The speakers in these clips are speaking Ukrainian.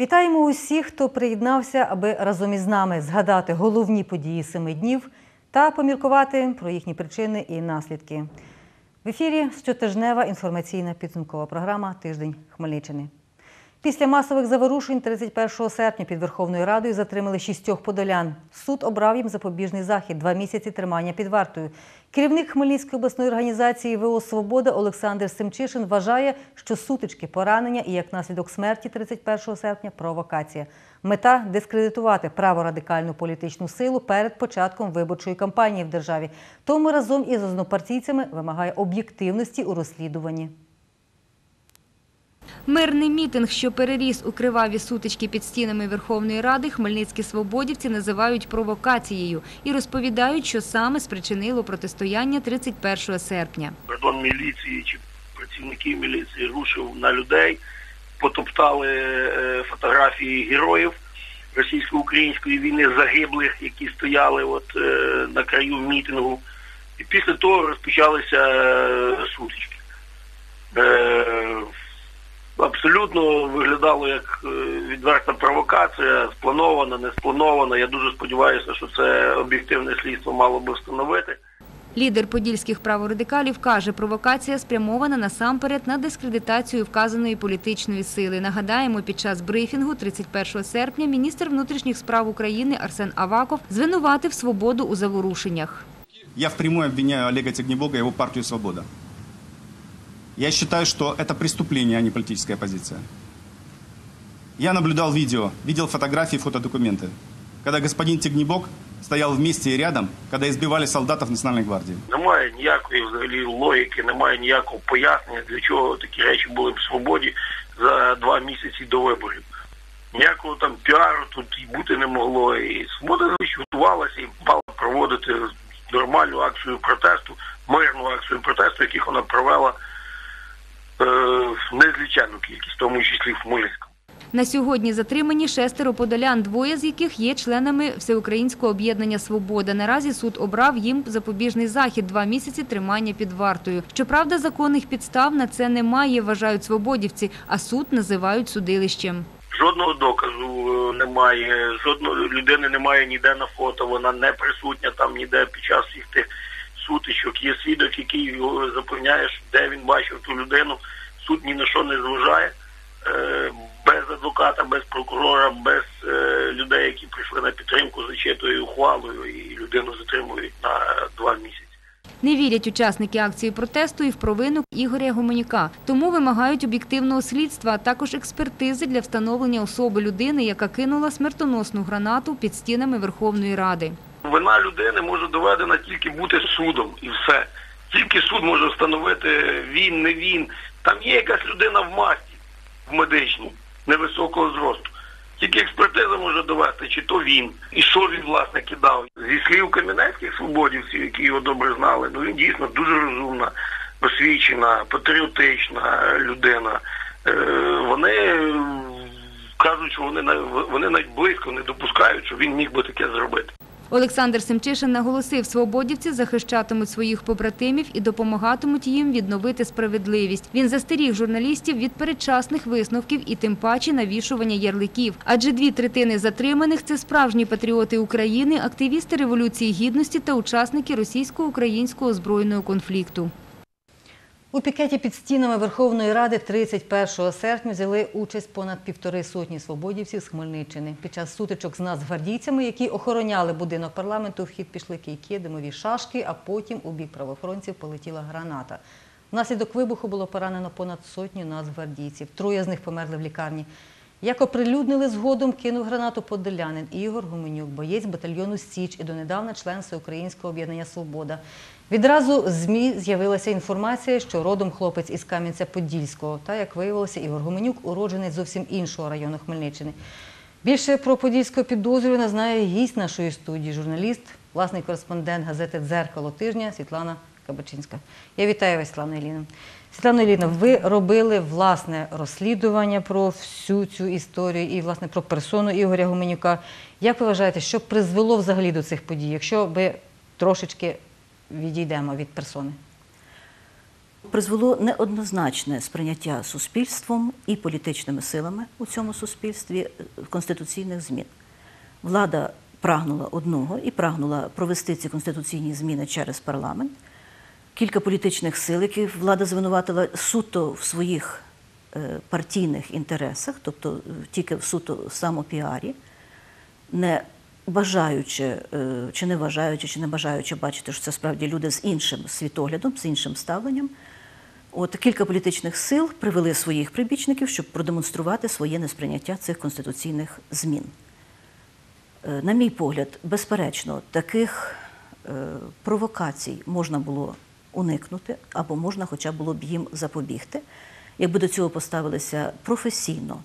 Вітаємо усіх, хто приєднався, аби разом із нами згадати головні події семи днів та поміркувати про їхні причини і наслідки. В ефірі щотижнева інформаційна підсумкова програма Тиждень Хмельниччини. Після масових заворушень 31 серпня під Верховною Радою затримали шістьох подолян. Суд обрав їм запобіжний захід два місяці тримання під вартою. Керівник Хмельницької обласної організації ВО Свобода Олександр Семчишин вважає, що сутички, поранення і як наслідок смерті 31 серпня провокація. Мета дискредитувати праворадикальну політичну силу перед початком виборчої кампанії в державі. Тому разом із однопартійцями вимагає об'єктивності у розслідуванні. Мирний мітинг, що переріс у криваві сутички під стінами Верховної Ради, хмельницькі свободівці називають провокацією і розповідають, що саме спричинило протистояння 31 серпня. кордон міліції чи працівників міліції рушив на людей, потоптали е, фотографії героїв російсько-української війни, загиблих, які стояли от е, на краю мітингу. І після того розпочалися е, сутички. Абсолютно виглядало як е, відверта провокація, спланована, не спланована. Я дуже сподіваюся, що це об'єктивне слідство мало би встановити. Лідер подільських праворадикалів каже, провокація спрямована насамперед на дискредитацію вказаної політичної сили. Нагадаємо, під час брифінгу 31 серпня міністр внутрішніх справ України Арсен Аваков звинуватив свободу у заворушеннях. Я впрямую обвиняю Олега Тягнебога и его партию «Свобода». Я считаю, что это преступление, а не политическая позиция. Я наблюдал видео, видел фотографии, фотодокументы, когда господин Тягнебок стоял вместе и рядом, когда избивали солдатов Национальной гвардии. Немає ніякої взагалі логіки, немає ніякого пояснення, для чого такі речі були в свободі за два місяці до виборів. Ніякого там піару тут і бути не могло. І свобода звичайно готувалася і мала проводити нормальну акцію протесту, мирну акцію протесту, яких вона провела е, Незліченну кількість, в тому числі в Хмельницькому. На сьогодні затримані шестеро подолян, двоє з яких є членами Всеукраїнського об'єднання «Свобода». Наразі суд обрав їм запобіжний захід – два місяці тримання під вартою. Щоправда, законних підстав на це немає, вважають свободівці, а суд називають судилищем. Жодного доказу е, немає, жодної людини немає ніде на фото, вона не присутня там ніде під час всіх тих сутичок. Є свідок, який його запевняє, де він бачив ту людину. Суд ні на що не зважає. Е, Без адвоката, без прокурора, без е, людей, які прийшли на підтримку, зачитує ухвалою і людину затримують на два місяці. Не вірять учасники акції протесту і в провину Ігоря Гуменюка. Тому вимагають об'єктивного слідства, а також експертизи для встановлення особи людини, яка кинула смертоносну гранату під стінами Верховної Ради. Вина людини може доведена тільки бути судом і все. Тільки суд може встановити він, не він. Там є якась людина в масті, в медичній, невисокого зросту. Тільки експертиза може довести, чи то він, і що він власне кидав. Зі слів кам'янецьких свободівців, які його добре знали, ну він дійсно дуже розумна, освічена, патріотична людина. Е, Вони кажуть, що вони вони навіть близько не допускають, що він міг би таке зробити. Олександр Семчишин наголосив, свободівці захищатимуть своїх побратимів і допомагатимуть їм відновити справедливість. Він застеріг журналістів від передчасних висновків і тим паче навішування ярликів. Адже дві третини затриманих – це справжні патріоти України, активісти Революції Гідності та учасники російсько-українського збройного конфлікту. У пікеті під стінами Верховної Ради 31 серпня взяли участь понад півтори сотні свободівців з Хмельниччини. Під час сутичок з нацгвардійцями, які охороняли будинок парламенту, в хід пішли кійки, димові шашки, а потім у бік правоохоронців полетіла граната. Внаслідок вибуху було поранено понад сотню нацгвардійців. Троє з них померли в лікарні. Як оприлюднили згодом, кинув гранату подолянин Ігор Гуменюк, боєць батальйону Січ і донедавна член Всеукраїнського об'єднання Свобода. Відразу в ЗМІ з'явилася інформація, що родом хлопець із Кам'янця-Подільського. Та, як виявилося, Ігор Гуменюк уроджений зовсім іншого району Хмельниччини. Більше про подільського підозрюваного знає гість нашої студії, журналіст, власний кореспондент газети Дзеркало тижня Світлана Кабачинська. Я вітаю вас, Світлана Іліна. Світлана Іліна, ви робили власне розслідування про всю цю історію і власне про персону Ігоря Гуменюка. Як ви вважаєте, що призвело взагалі до цих подій, якщо ви трошечки відійдемо від персони? призвело неоднозначне сприйняття суспільством і політичними силами у цьому суспільстві е, конституційних змін. Влада прагнула одного і прагнула провести ці конституційні зміни через парламент. Кілька політичних сил, які влада звинуватила суто в своїх е, партійних інтересах, тобто е, тільки в суто самопіарі, не бажаючи е, чи не вважаючи, чи не бажаючи бачити, що це справді люди з іншим світоглядом, з іншим ставленням. От кілька політичних сил привели своїх прибічників, щоб продемонструвати своє несприйняття цих конституційних змін. Е, На мій погляд, безперечно, таких е, провокацій можна було уникнути або можна хоча б було б їм запобігти, якби до цього поставилися професійно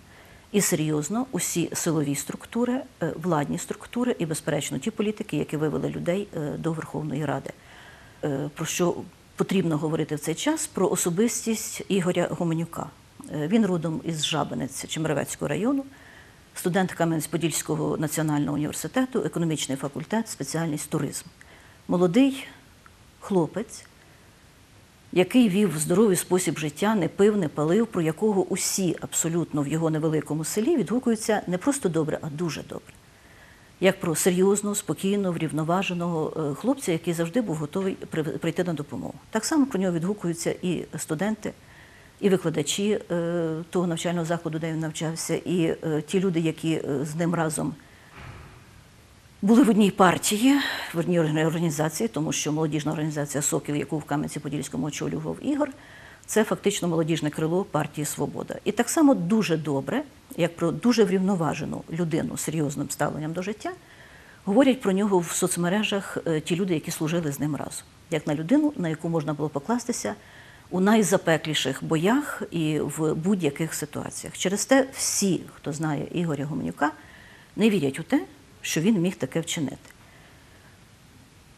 і серйозно усі силові структури, е, владні структури і, безперечно, ті політики, які вивели людей е, до Верховної Ради. Е, Про що потрібно говорити в цей час? Про особистість Ігоря Гоменюка. Він родом із Жабинець Чемеровецького району, студент Кам'янець-Подільського національного університету, економічний факультет, спеціальність туризм. Молодий хлопець, який вів здоровий спосіб життя, не пив, не палив, про якого усі абсолютно в його невеликому селі відгукуються не просто добре, а дуже добре. Як про серйозного, спокійного, врівноваженого е, хлопця, який завжди був готовий прийти на допомогу. Так само про нього відгукуються і студенти, і викладачі е, того навчального закладу, де він навчався, і е, ті люди, які з ним разом були в одній партії, в одній організації, тому що молодіжна організація Сокіл, яку в Кам'янці-Подільському очолював Ігор, це фактично молодіжне крило партії Свобода. І так само дуже добре, як про дуже врівноважену людину з серйозним ставленням до життя, говорять про нього в соцмережах е, ті люди, які служили з ним разом, як на людину, на яку можна було покластися у найзапекліших боях і в будь-яких ситуаціях. Через те всі, хто знає Ігоря Гоменюка, не вірять у те, що він міг таке вчинити.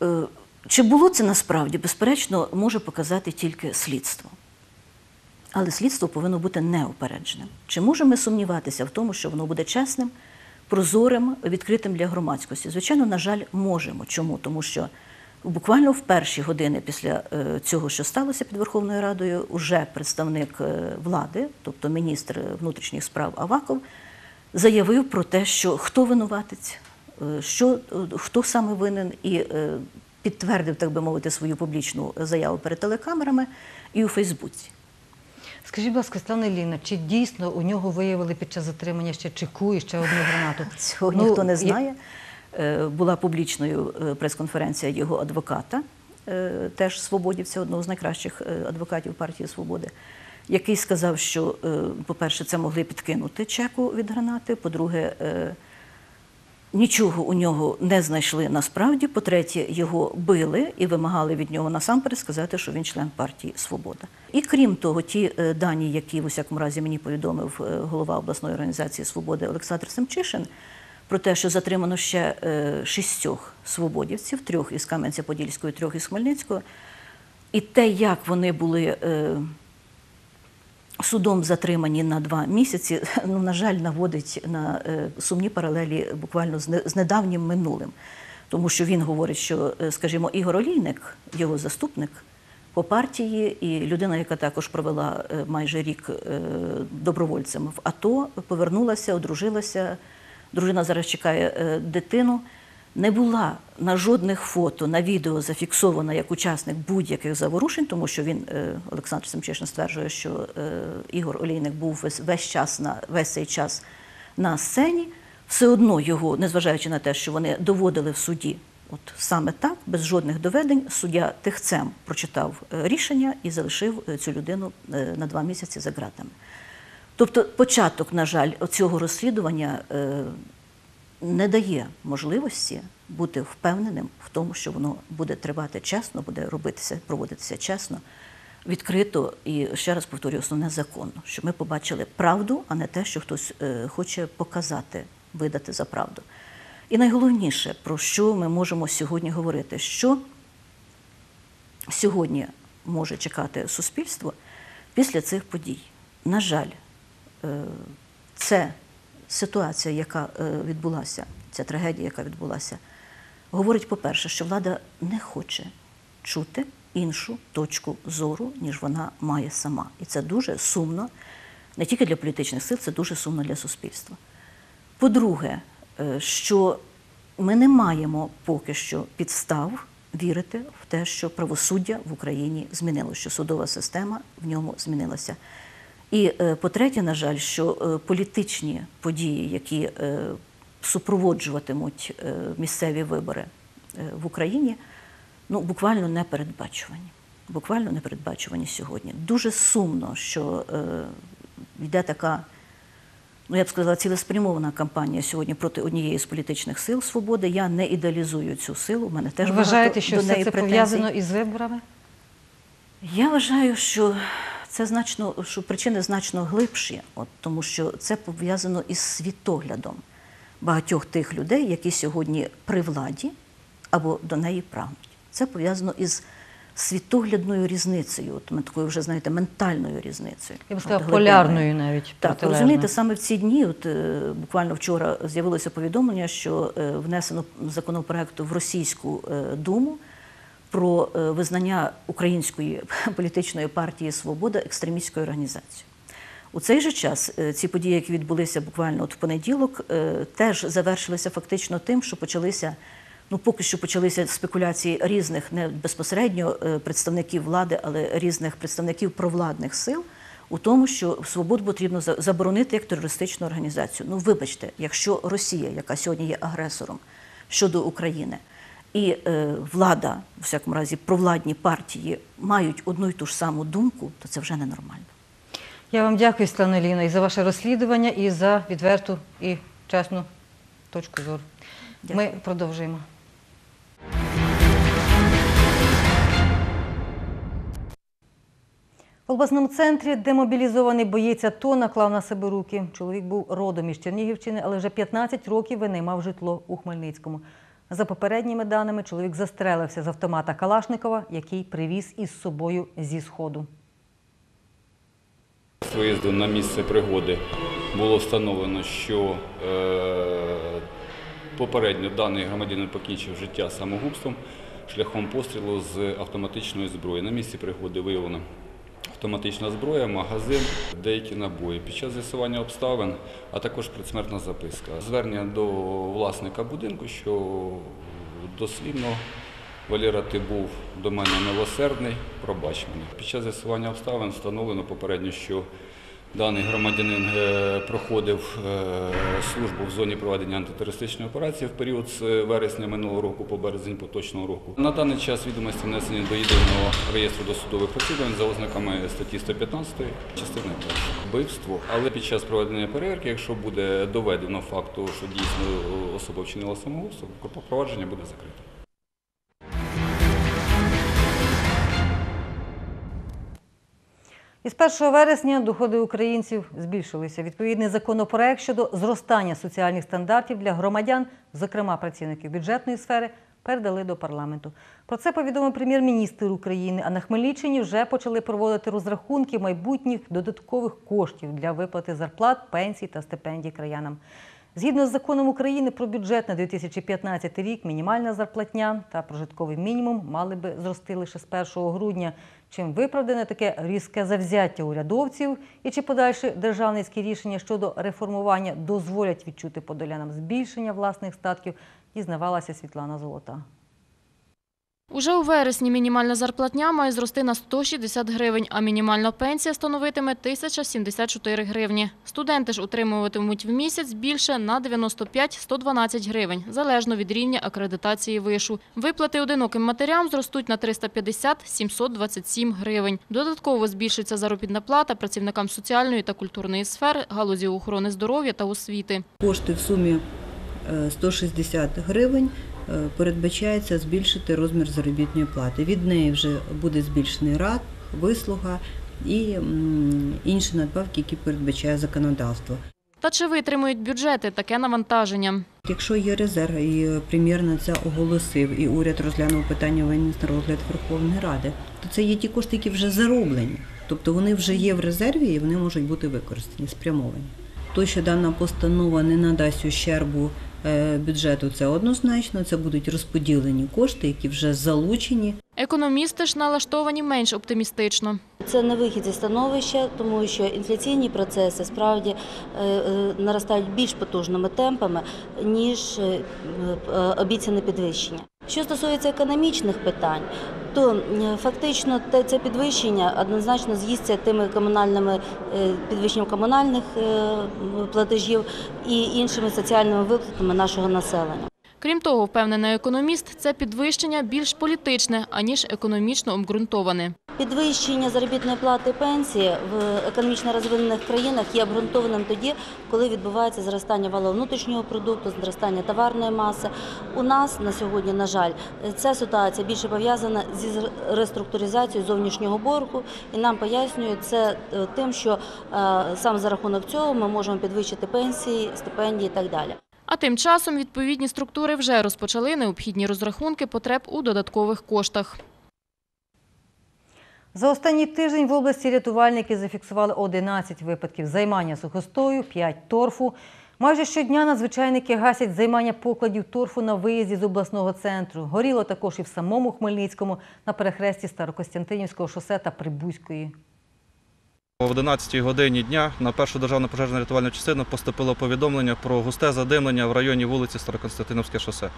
Е, Чи було це насправді, безперечно, може показати тільки слідство. Але слідство повинно бути неупередженим. Чи можемо ми сумніватися в тому, що воно буде чесним, прозорим, відкритим для громадськості? Звичайно, на жаль, можемо. Чому? Тому що буквально в перші години після е, цього, що сталося під Верховною Радою, уже представник е, влади, тобто міністр внутрішніх справ Аваков, заявив про те, що хто винуватець, що, е, хто саме винен, і е, підтвердив, так би мовити, свою публічну заяву перед телекамерами і у Фейсбуці. Скажіть, будь ласка, Світлана Ліна, чи дійсно у нього виявили під час затримання ще чеку і ще одну гранату? Цього Ну, ніхто не знає. Е, Була публічною е, прес-конференція його адвоката, е, теж свободівця, одного з найкращих е, адвокатів партії Свободи, який сказав, що, е, по-перше, це могли підкинути чеку від гранати, по-друге, е, Нічого у нього не знайшли насправді. По-третє, його били і вимагали від нього насамперед сказати, що він член партії Свобода. І крім того, ті е, дані, які в усякому разі мені повідомив е, голова обласної організації Свободи Олександр Семчишин, про те, що затримано ще е, шістьох свободівців, трьох із Кам'янця-Подільського, трьох із Хмельницького. І те, як вони були судом затримані на два місяці, ну, на жаль, наводить на е, сумні паралелі буквально з не- з недавнім минулим. Тому що він говорить, що, е, скажімо, Ігор Олійник, його заступник по партії, і людина, яка також провела е, майже рік добровольцем в АТО, повернулася, одружилася. Дружина зараз чекає дитину. Не була на жодних фото, на відео зафіксована як учасник будь-яких заворушень, тому що він, е, Олександр Семчишин стверджує, що е, Ігор Олійник був весь, весь час на весь цей час на сцені. Все одно його, незважаючи на те, що вони доводили в суді, от саме так, без жодних доведень, суддя тихцем прочитав е, рішення і залишив цю людину на два місяці за ґратами. Тобто, початок, на жаль, цього розслідування не дає можливості бути впевненим в тому, що воно буде тривати чесно, буде робитися, проводитися чесно, відкрито і ще раз повторюю, основне законно, щоб ми побачили правду, а не те, що хтось е, хоче показати, видати за правду. І найголовніше, про що ми можемо сьогодні говорити, що сьогодні може чекати суспільство після цих подій. На жаль, е, це ситуація, яка е, відбулася, ця трагедія, яка відбулася, говорить, по-перше, що влада не хоче чути іншу точку зору, ніж вона має сама. І це дуже сумно не тільки для політичних сил, це дуже сумно для суспільства. По-друге, е, що ми не маємо поки що підстав вірити в те, що правосуддя в Україні змінилося, що судова система в ньому змінилася. І е, по-третє, на жаль, що е, політичні події, які е, супроводжуватимуть місцеві вибори в Україні, ну буквально непередбачувані. Буквально непередбачувані сьогодні. Дуже сумно, що йде така ну я б сказала, цілеспрямована кампанія сьогодні проти однієї з політичних сил свободи. Я не ідеалізую цю силу. У мене теж Вважаєте, багато що до все це претензій. пов'язано із виборами? Я вважаю, що це значно, що причини значно глибші, от, тому що це пов'язано із світоглядом багатьох тих людей, які сьогодні при владі або до неї прагнуть. Це пов'язано із світоглядною різницею, от такою вже знаєте, ментальною різницею. Я б сказала, глибинною. полярною навіть. Так, розумієте, саме в ці дні, от е, буквально вчора з'явилося повідомлення, що е, внесено законопроект в російську е, думу про е, визнання української політичної партії Свобода екстремістською організацією. У цей же час е, ці події, які відбулися буквально от в понеділок, е, теж завершилися фактично тим, що почалися. Ну, поки що почалися спекуляції різних, не безпосередньо представників влади, але різних представників провладних сил у тому, що свободу потрібно заборонити як терористичну організацію. Ну, вибачте, якщо Росія, яка сьогодні є агресором щодо України, і е, влада, в всякому разі, провладні партії мають одну й ту ж саму думку, то це вже ненормально. Я вам дякую, Світлана Ліна, і за ваше розслідування, і за відверту і чесну точку зору. Дякую. Ми продовжуємо. В обласному центрі демобілізований боєць АТО наклав на себе руки. Чоловік був родом із Чернігівщини, але вже 15 років винаймав житло у Хмельницькому. За попередніми даними, чоловік застрелився з автомата Калашникова, який привіз із собою зі Сходу. З виїзду на місце пригоди було встановлено, що е, попередньо даний громадянин покінчив життя самогубством шляхом пострілу з автоматичної зброї. На місці пригоди виявлено автоматична зброя, магазин, деякі набої. Під час з'ясування обставин, а також предсмертна записка. Звернення до власника будинку, що дослідно Валера, ти був до мене милосердний, пробач мене. Під час з'ясування обставин встановлено попередньо, що даний громадянин е, проходив е, службу в зоні проведення антитерористичної операції в період з вересня минулого року по березень поточного року. На даний час відомості внесені до єдиного реєстру досудових розслідувань за ознаками статті 115 частини вбивство. Але під час проведення перевірки, якщо буде доведено факту, що дійсно особа вчинила самогубство, провадження буде закрите. Із 1 вересня доходи українців збільшилися. Відповідний законопроект щодо зростання соціальних стандартів для громадян, зокрема працівників бюджетної сфери, передали до парламенту. Про це повідомив прем'єр-міністр України. А на Хмельниччині вже почали проводити розрахунки майбутніх додаткових коштів для виплати зарплат, пенсій та стипендій краянам. Згідно з законом України про бюджет на 2015 рік, мінімальна зарплатня та прожитковий мінімум мали би зрости лише з 1 грудня. Чим виправдане таке різке завзяття урядовців і чи подальші державницькі рішення щодо реформування дозволять відчути подолянам збільшення власних статків, дізнавалася Світлана Золота. Уже у вересні мінімальна зарплатня має зрости на 160 гривень, а мінімальна пенсія становитиме 1074 гривні. Студенти ж отримуватимуть в місяць більше на 95-112 гривень, залежно від рівня акредитації вишу. Виплати одиноким матерям зростуть на 350-727 гривень. Додатково збільшиться заробітна плата працівникам соціальної та культурної сфер, галузі охорони здоров'я та освіти. Кошти в сумі е, 160 гривень е, передбачається збільшити розмір заробітної плати. Від неї вже буде збільшений рад, вислуга і інші надбавки, які передбачає законодавство. Та чи витримують бюджети таке навантаження? Якщо є резерв, і прем'єр на це оголосив, і уряд розглянув питання виніс на розгляд Верховної Ради, то це є ті кошти, які вже зароблені. Тобто вони вже є в резерві і вони можуть бути використані, спрямовані. То, що дана постанова не надасть ущербу е, бюджету, це однозначно. Це будуть розподілені кошти, які вже залучені. Економісти ж налаштовані менш оптимістично. Це не вихід зі становища, тому що інфляційні процеси справді е, е, наростають більш потужними темпами, ніж е, е, обіцяне підвищення. Що стосується економічних питань, то е, фактично це підвищення однозначно з'їсться тими комунальними е, підвищенням комунальних е, платежів і іншими соціальними виплатами нашого населення. Крім того, впевнений економіст, це підвищення більш політичне, аніж економічно обґрунтоване. Підвищення заробітної плати пенсії в економічно розвинених країнах є обґрунтованим тоді, коли відбувається зростання валового внутрішнього продукту, зростання товарної маси. У нас на сьогодні, на жаль, ця ситуація більше пов'язана зі реструктуризацією зовнішнього боргу, і нам пояснюють це е, тим, що е, саме за рахунок цього ми можемо підвищити пенсії, стипендії і так далі. А тим часом відповідні структури вже розпочали необхідні розрахунки потреб у додаткових коштах. За останній тиждень в області рятувальники зафіксували 11 випадків займання сухостою, 5 торфу. Майже щодня надзвичайники гасять займання покладів торфу на виїзді з обласного центру. Горіло також і в самому Хмельницькому на перехресті Старокостянтинівського шосе та Прибузької. О 11 годині дня на першу державну пожежну рятувальну частину поступило повідомлення про густе задимлення в районі вулиці Староконстантиновське шосе.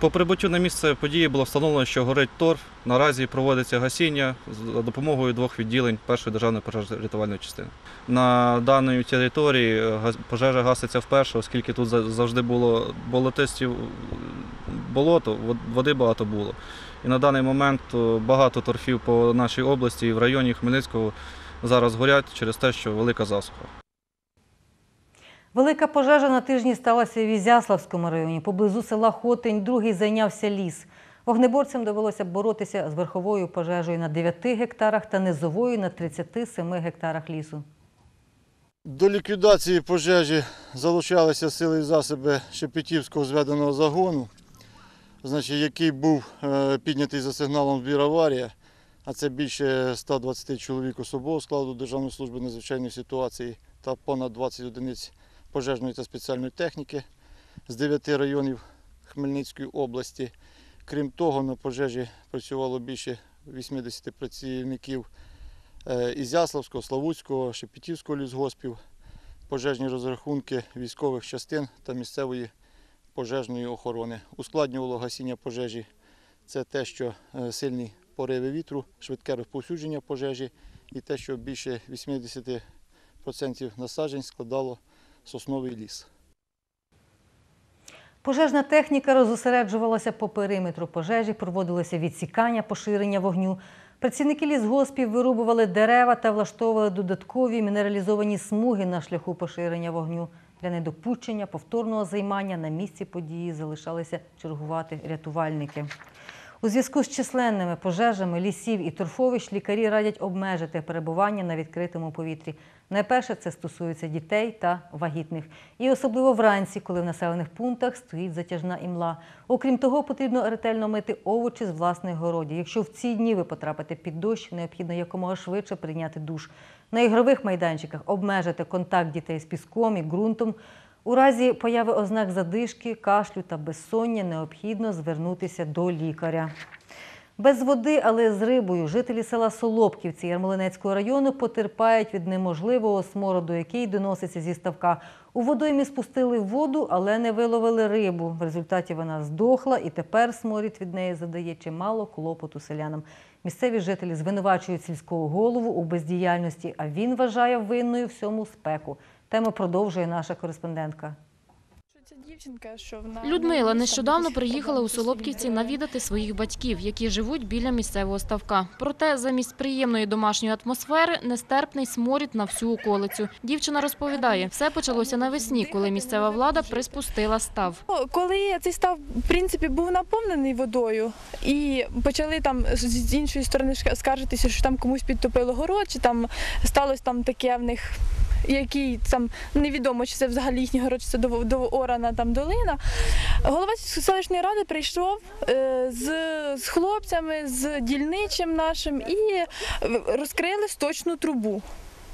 По прибуттю на місце події було встановлено, що горить торф. Наразі проводиться гасіння за допомогою двох відділень першої державної пожежно рятувальної частини. На даній території е, пожежа гаситься вперше, оскільки тут завжди було болотистів болото, води багато було. І на даний момент е, багато торфів по нашій області і в районі Хмельницького зараз горять через те, що велика засуха. Велика пожежа на тижні сталася в Ізяславському районі. Поблизу села Хотень другий зайнявся ліс. Вогнеборцям довелося боротися з верховою пожежею на 9 гектарах та низовою на 37 гектарах лісу. До ліквідації пожежі залучалися сили і засоби Шепетівського зведеного загону, який був е, піднятий за сигналом збір аварія, а це більше 120 чоловік особового складу Державної служби надзвичайної ситуації та понад 20 одиниць пожежної та спеціальної техніки з 9 районів Хмельницької області. Крім того, на пожежі працювало більше 80 працівників е, Ізяславського, Славутського, Шепетівського лісгоспів, пожежні розрахунки військових частин та місцевої пожежної охорони. Ускладнювало гасіння пожежі це те, що е, сильні пориви вітру, швидке розповсюдження пожежі і те, що більше 80% насаджень складало сосновий ліс. Пожежна техніка розосереджувалася по периметру пожежі, проводилося відсікання поширення вогню. Працівники лісгоспів вирубували дерева та влаштовували додаткові мінералізовані смуги на шляху поширення вогню. Для недопущення повторного займання на місці події залишалися чергувати рятувальники. У зв'язку з численними пожежами лісів і торфовищ лікарі радять обмежити перебування на відкритому повітрі. Найперше це стосується дітей та вагітних. І особливо вранці, коли в населених пунктах стоїть затяжна імла. Окрім того, потрібно ретельно мити овочі з власних городів. Якщо в ці дні ви потрапите під дощ, необхідно якомога швидше прийняти душ. На ігрових майданчиках обмежити контакт дітей з піском і ґрунтом. У разі появи ознак задишки, кашлю та безсоння необхідно звернутися до лікаря. Без води, але з рибою жителі села Солопківці Ярмолинецького району потерпають від неможливого смороду, який доноситься зі ставка. У водоймі спустили воду, але не виловили рибу. В результаті вона здохла, і тепер сморід від неї задає чимало клопоту селянам. Місцеві жителі звинувачують сільського голову у бездіяльності, а він вважає винною всьому спеку. Тему продовжує наша кореспондентка. Людмила нещодавно приїхала у Солопківці навідати своїх батьків, які живуть біля місцевого ставка. Проте замість приємної домашньої атмосфери нестерпний сморід на всю околицю. Дівчина розповідає, все почалося навесні, коли місцева влада приспустила став. Коли цей став в принципі був наповнений водою, і почали там з- іншої сторони скаржитися, що там комусь підтопило город, чи там сталося там таке в них. Який там невідомо, чи це взагалі їхній город, чи це до, до орана там долина. Голова селищної ради прийшов е, з, з хлопцями, з дільничим нашим і розкрили сточну трубу.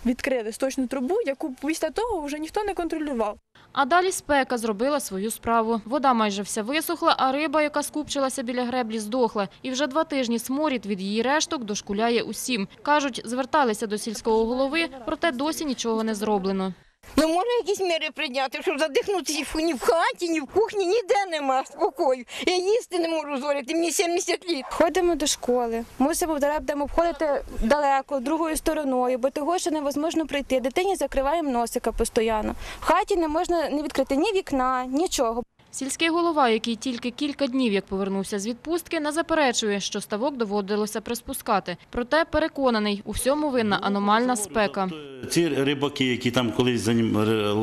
Відкрили сточну трубу, яку після того вже ніхто не контролював. А далі спека зробила свою справу. Вода майже вся висохла, а риба, яка скупчилася біля греблі, здохла. І вже два тижні сморід від її решток дошкуляє усім. Кажуть, зверталися до сільського голови, проте досі нічого не зроблено. Ну, можна якісь міри прийняти, щоб задихнутися ні в хаті, ні в кухні, ніде нема спокою. Я їсти не можу зварити, мені 70 літ. Ходимо до школи, мусимо будемо обходити далеко, другою стороною, бо того, що невозможно прийти. Дитині закриваємо носика постійно. В хаті не можна не відкрити ні вікна, нічого. Сільський голова, який тільки кілька днів як повернувся з відпустки, не заперечує, що ставок доводилося приспускати. Проте переконаний, у всьому винна аномальна спека. Ці рибаки, які там колись за ним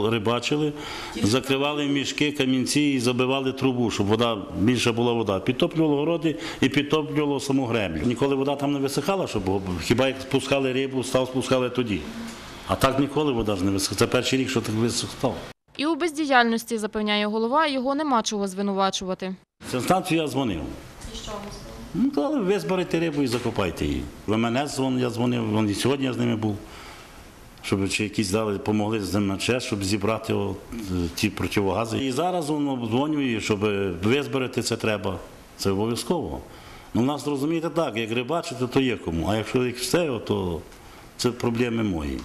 рибачили, закривали мішки, камінці і забивали трубу, щоб вода більше була вода. Підтоплювало городи і підтоплювало саму греблю. Ніколи вода там не висихала, щоб хіба як спускали рибу, став спускали тоді. А так ніколи вода ж не висихала. Це перший рік, що так висохав. І у бездіяльності, запевняє голова, його нема чого звинувачувати. Це станцію я дзвонив. Ну, казали, ви зберете рибу і закопайте її. В мене дзвон, я дзвонив, вон і сьогодні я з ними був, щоб чи якісь дали, допомогли з ним щоб зібрати от, ті противогази. І зараз воно дзвонює, щоб визберете це треба. Це обов'язково. Ну, у нас розумієте так, як рибачити, то є кому. А якщо їх все, то це проблеми мої.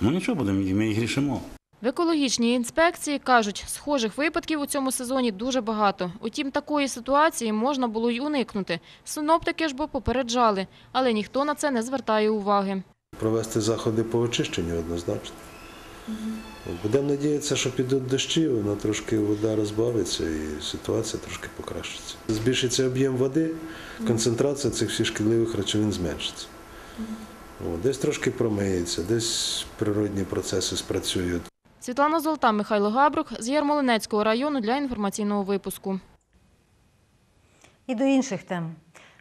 Ну нічого будемо, ми їх рішимо. В екологічній інспекції кажуть, схожих випадків у цьому сезоні дуже багато. Утім, такої ситуації можна було й уникнути. Синоптики ж бо попереджали, але ніхто на це не звертає уваги. провести заходи по очищенню однозначно. Будемо надіятися, що підуть дощі, воно трошки вода розбавиться і ситуація трошки покращиться. Збільшиться об'єм води, концентрація цих всіх шкідливих речовин зменшиться. Десь трошки промиється, десь природні процеси спрацюють. Світлана Золота, Михайло Габрук з Ярмолинецького району для інформаційного випуску. І до інших тем.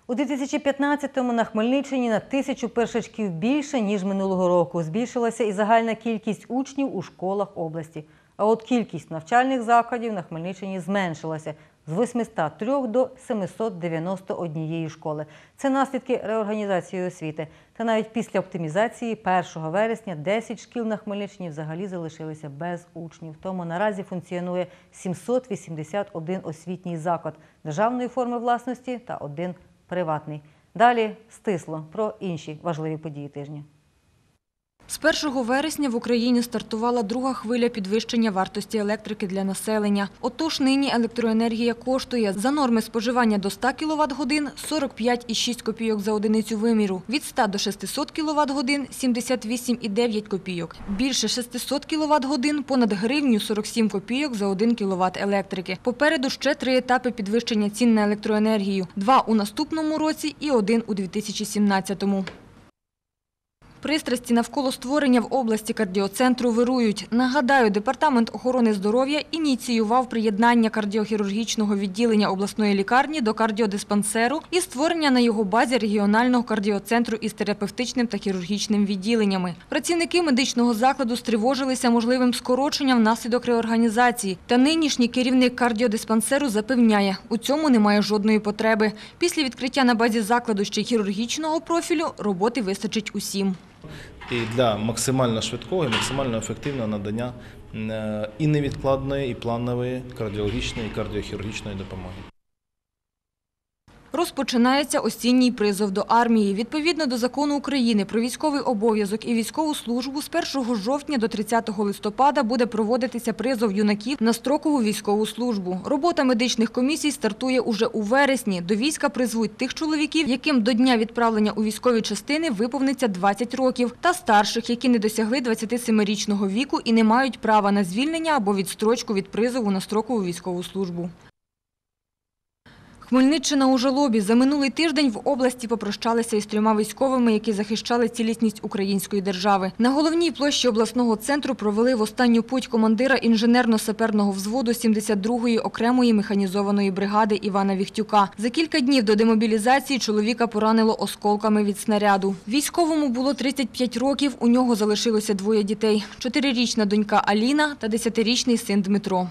У 2015-му на Хмельниччині на тисячу першачків більше, ніж минулого року. Збільшилася і загальна кількість учнів у школах області. А от кількість навчальних закладів на Хмельниччині зменшилася з 803 до 791 школи. Це наслідки реорганізації освіти. Та навіть після оптимізації 1 вересня 10 шкіл на Хмельниччині взагалі залишилися без учнів. Тому наразі функціонує 781 освітній заклад державної форми власності та один приватний. Далі стисло про інші важливі події тижня. З 1 вересня в Україні стартувала друга хвиля підвищення вартості електрики для населення. Отож, нині електроенергія коштує за норми споживання до 100 кВт годин 45,6 копійок за одиницю виміру, від 100 до 600 кВт годин 78,9 копійок. Більше 600 кВт годин понад гривню 47 копійок за 1 кВт електрики. Попереду ще три етапи підвищення цін на електроенергію: два у наступному році і один у 2017-му. Пристрасті навколо створення в області кардіоцентру вирують. Нагадаю, Департамент охорони здоров'я ініціював приєднання кардіохірургічного відділення обласної лікарні до кардіодиспансеру і створення на його базі регіонального кардіоцентру із терапевтичним та хірургічним відділеннями. Працівники медичного закладу стривожилися можливим скороченням внаслідок реорганізації. Та нинішній керівник кардіодиспансеру запевняє, у цьому немає жодної потреби. Після відкриття на базі закладу ще хірургічного профілю роботи вистачить усім. І для максимально швидкого і максимально ефективного надання е, і невідкладної, і планової кардіологічної і кардіохірургічної допомоги. Розпочинається осінній призов до армії. Відповідно до закону України про військовий обов'язок і військову службу з 1 жовтня до 30 листопада буде проводитися призов юнаків на строкову військову службу. Робота медичних комісій стартує уже у вересні. До війська призвуть тих чоловіків, яким до дня відправлення у військові частини виповниться 20 років, та старших, які не досягли 27-річного віку і не мають права на звільнення або відстрочку від призову на строкову військову службу. Хмельниччина у жалобі. За минулий тиждень в області попрощалися із трьома військовими, які захищали цілісність української держави. На головній площі обласного центру провели в останню путь командира інженерно-саперного взводу 72-ї окремої механізованої бригади Івана Віхтюка. За кілька днів до демобілізації чоловіка поранило осколками від снаряду. Військовому було 35 років, у нього залишилося двоє дітей – чотирирічна донька Аліна та десятирічний син Дмитро.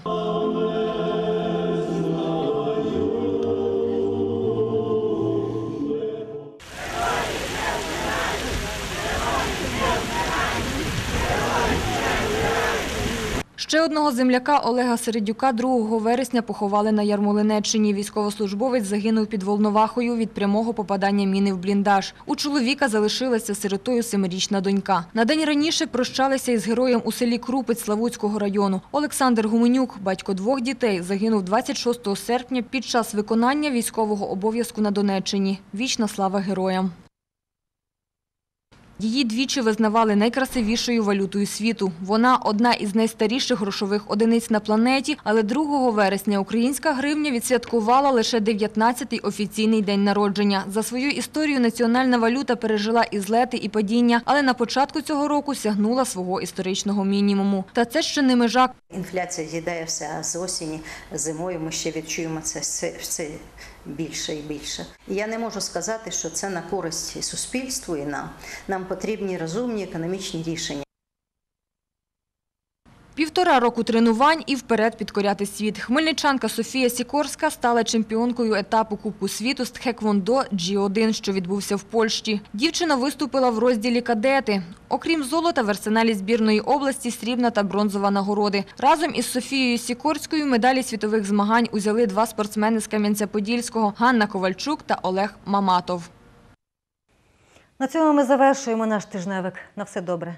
Ще одного земляка Олега Середюка 2 вересня поховали на Ярмолинеччині. Військовослужбовець загинув під Волновахою від прямого попадання міни в бліндаж. У чоловіка залишилася сиротою семирічна донька. На день раніше прощалися із героєм у селі Крупець Славутського району. Олександр Гуменюк, батько двох дітей, загинув 26 серпня під час виконання військового обов'язку на Донеччині. Вічна слава героям. Її двічі визнавали найкрасивішою валютою світу. Вона одна із найстаріших грошових одиниць на планеті, але 2 вересня українська гривня відсвяткувала лише 19-й офіційний день народження. За свою історію національна валюта пережила і злети, і падіння, але на початку цього року сягнула свого історичного мінімуму. Та це ще не межа. Інфляція з'їдає все, а з осені, зимою ми ще відчуємо це все, все більше і більше. І я не можу сказати, що це на користь суспільству і нам. Нам потрібні розумні економічні рішення. Півтора року тренувань і вперед підкоряти світ. Хмельничанка Софія Сікорська стала чемпіонкою етапу Кубку світу з тхеквондо G1, що відбувся в Польщі. Дівчина виступила в розділі кадети. Окрім золота, в арсеналі збірної області срібна та бронзова нагороди. Разом із Софією Сікорською медалі світових змагань узяли два спортсмени з Кам'янця-Подільського – Ганна Ковальчук та Олег Маматов. На цьому ми завершуємо наш тижневик. На все добре.